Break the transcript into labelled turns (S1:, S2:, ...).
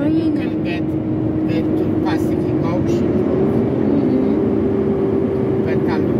S1: Marina. para back to o Ocean.
S2: Mm -hmm.
S1: But I'm